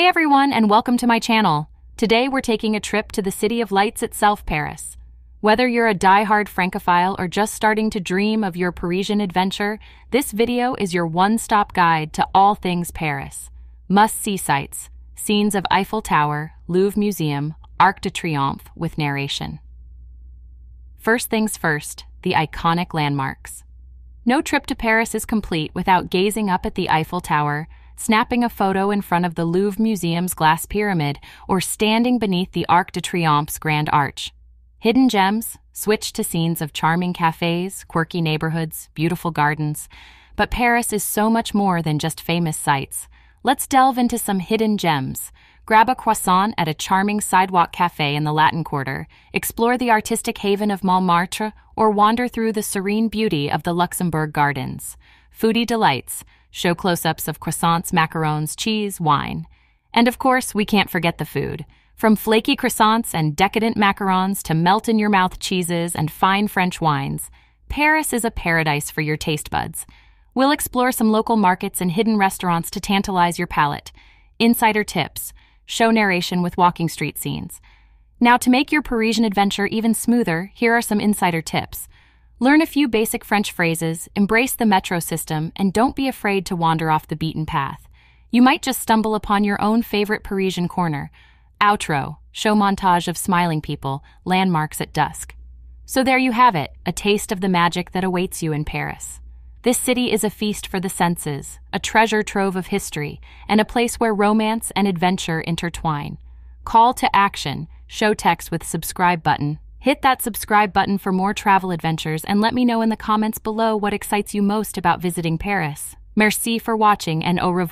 Hey everyone, and welcome to my channel. Today we're taking a trip to the city of lights itself, Paris. Whether you're a die-hard Francophile or just starting to dream of your Parisian adventure, this video is your one-stop guide to all things Paris. Must-see sights, scenes of Eiffel Tower, Louvre Museum, Arc de Triomphe with narration. First things first, the iconic landmarks. No trip to Paris is complete without gazing up at the Eiffel Tower, snapping a photo in front of the Louvre Museum's glass pyramid, or standing beneath the Arc de Triomphe's Grand Arch. Hidden gems, switch to scenes of charming cafes, quirky neighborhoods, beautiful gardens. But Paris is so much more than just famous sights. Let's delve into some hidden gems. Grab a croissant at a charming sidewalk cafe in the Latin Quarter, explore the artistic haven of Montmartre, or wander through the serene beauty of the Luxembourg Gardens. Foodie delights, show close ups of croissants, macarons, cheese, wine. And of course, we can't forget the food. From flaky croissants and decadent macarons to melt in your mouth cheeses and fine French wines, Paris is a paradise for your taste buds. We'll explore some local markets and hidden restaurants to tantalize your palate. Insider tips, show narration with walking street scenes. Now, to make your Parisian adventure even smoother, here are some insider tips. Learn a few basic French phrases, embrace the metro system, and don't be afraid to wander off the beaten path. You might just stumble upon your own favorite Parisian corner. Outro, show montage of smiling people, landmarks at dusk. So there you have it, a taste of the magic that awaits you in Paris. This city is a feast for the senses, a treasure trove of history, and a place where romance and adventure intertwine. Call to action, show text with subscribe button, Hit that subscribe button for more travel adventures and let me know in the comments below what excites you most about visiting Paris. Merci for watching and au revoir.